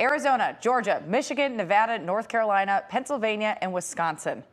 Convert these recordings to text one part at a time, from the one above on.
Arizona, Georgia, Michigan, Nevada, North Carolina, Pennsylvania, and Wisconsin.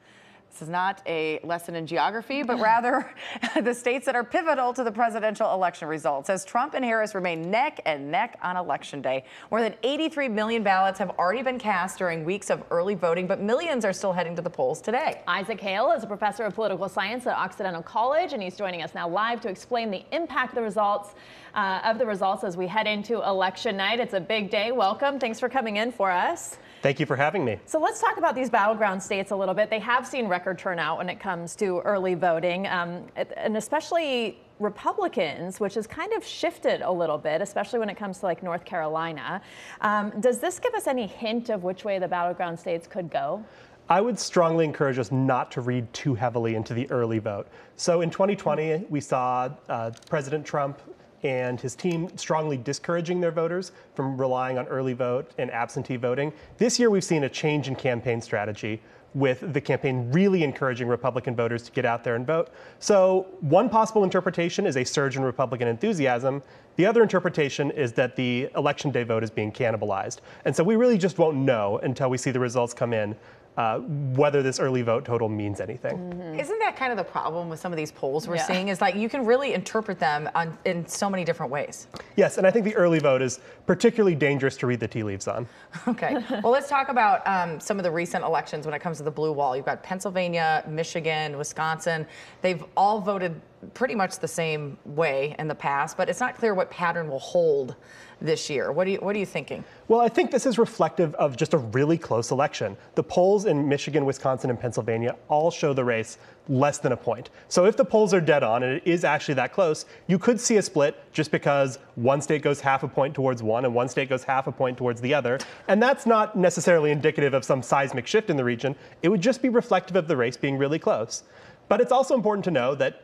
This is not a lesson in geography, but rather the states that are pivotal to the presidential election results. As Trump and Harris remain neck and neck on election day, more than 83 million ballots have already been cast during weeks of early voting, but millions are still heading to the polls today. Isaac Hale is a professor of political science at Occidental College, and he's joining us now live to explain the impact of the results uh, of the results as we head into election night. It's a big day. Welcome. Thanks for coming in for us. Thank you for having me. So let's talk about these battleground states a little bit. They have seen record turnout when it comes to early voting, um, and especially Republicans, which has kind of shifted a little bit, especially when it comes to like North Carolina. Um, does this give us any hint of which way the battleground states could go? I would strongly encourage us not to read too heavily into the early vote. So in 2020, we saw uh, President Trump and his team strongly discouraging their voters from relying on early vote and absentee voting. This year, we've seen a change in campaign strategy with the campaign really encouraging Republican voters to get out there and vote. So, one possible interpretation is a surge in Republican enthusiasm. The other interpretation is that the election day vote is being cannibalized. And so, we really just won't know until we see the results come in uh, whether this early vote total means anything. Mm-hmm. Isn't that kind of the problem with some of these polls we're yeah. seeing? Is like you can really interpret them on, in so many different ways. Yes, and I think the early vote is particularly dangerous to read the tea leaves on. Okay, well, let's talk about um, some of the recent elections when it comes to the blue wall. You've got Pennsylvania, Michigan, Wisconsin. They've all voted pretty much the same way in the past, but it's not clear what pattern will hold this year. What, you, what are you thinking? Well, I think this is reflective of just a really close election. The polls in Michigan, Wisconsin, and Pennsylvania all show the race less than a point. So if the polls are dead on and it is actually that close, you could see a split just because one state goes half a point towards one and one state goes half a point towards the other. And that's not necessarily indicative of some seismic shift in the region. It would just be reflective of the race being really close. But it's also important to know that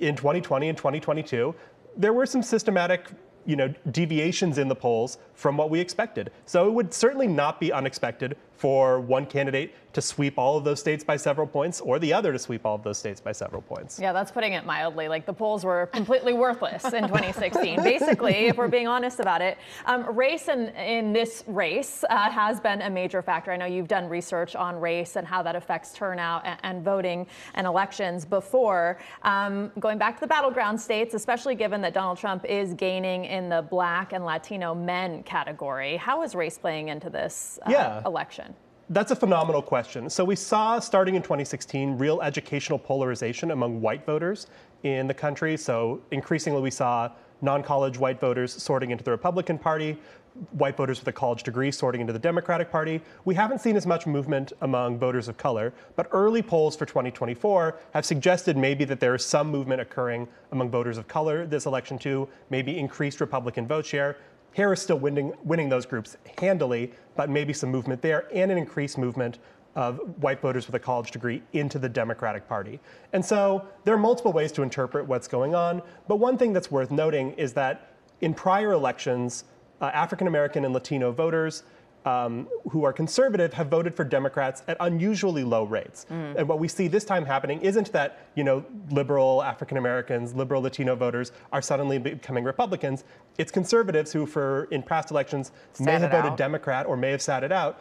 in 2020 and 2022, there were some systematic you know, deviations in the polls from what we expected. So it would certainly not be unexpected for one candidate to sweep all of those states by several points or the other to sweep all of those states by several points. Yeah, that's putting it mildly. Like the polls were completely worthless in 2016, basically, if we're being honest about it. Um, race in, in this race uh, has been a major factor. I know you've done research on race and how that affects turnout and, and voting and elections before. Um, going back to the battleground states, especially given that Donald Trump is gaining in the black and Latino men category, how is race playing into this uh, yeah. election? That's a phenomenal question. So we saw starting in 2016 real educational polarization among white voters in the country. So increasingly we saw non-college white voters sorting into the Republican Party, white voters with a college degree sorting into the Democratic Party. We haven't seen as much movement among voters of color, but early polls for 2024 have suggested maybe that there is some movement occurring among voters of color this election too, maybe increased Republican vote share. Harris still winning, winning those groups handily, but maybe some movement there and an increased movement of white voters with a college degree into the Democratic Party. And so there are multiple ways to interpret what's going on, but one thing that's worth noting is that in prior elections, uh, African American and Latino voters um, who are conservative have voted for Democrats at unusually low rates. Mm. And what we see this time happening isn't that you know liberal African Americans, liberal Latino voters are suddenly becoming Republicans. It's conservatives who, for in past elections, sat may have voted out. Democrat or may have sat it out,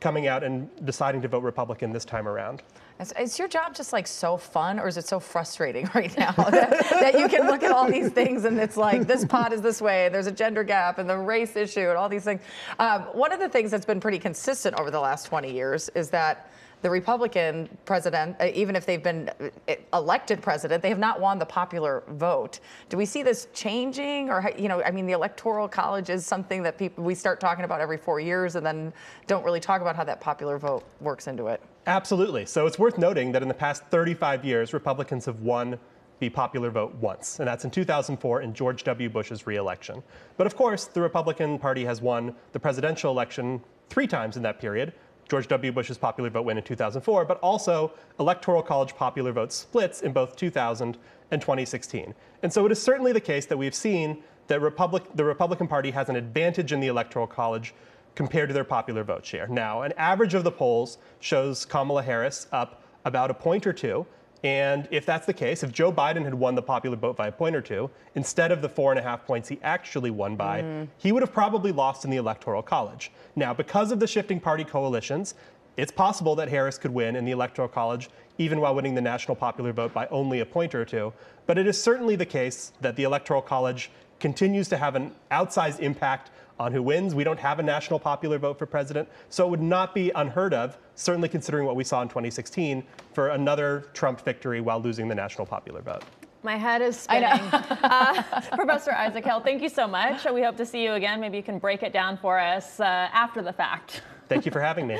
coming out and deciding to vote Republican this time around. Is, your job just like so fun, or is it so frustrating right now that, that, you can look at all these things and it's like this pot is this way, there's a gender gap, and the race issue, and all these things? Um, one of the things that's been pretty consistent over the last 20 years is that the Republican president, uh, even if they've been uh, elected president, they have not won the popular vote. Do we see this changing, or you know, I mean, the electoral college is something that people we start talking about every four years, and then don't really talk about how that popular vote works into it. Absolutely. So it's worth noting that in the past 35 years, Republicans have won the popular vote once, and that's in 2004 in George W. Bush's reelection. But of course, the Republican Party has won the presidential election three times in that period, George W. Bush's popular vote win in 2004, but also electoral college popular vote splits in both 2000 and 2016. And so it is certainly the case that we've seen that Republic, the Republican Party has an advantage in the electoral college compared to their popular vote share. Now, an average of the polls shows Kamala Harris up about a point or two, And if that's the case, if Joe Biden had won the popular vote by a point or two, instead of the four and a half points he actually won by, Mm. he would have probably lost in the Electoral College. Now, because of the shifting party coalitions, it's possible that Harris could win in the Electoral College even while winning the national popular vote by only a point or two. But it is certainly the case that the Electoral College continues to have an outsized impact on who wins. We don't have a national popular vote for president, so it would not be unheard of, certainly considering what we saw in 2016, for another Trump victory while losing the national popular vote. My head is I spinning. know. uh, Professor Isaac Hale, thank you so much. We hope to see you again. Maybe you can break it down for us uh, after the fact. Thank you for having me.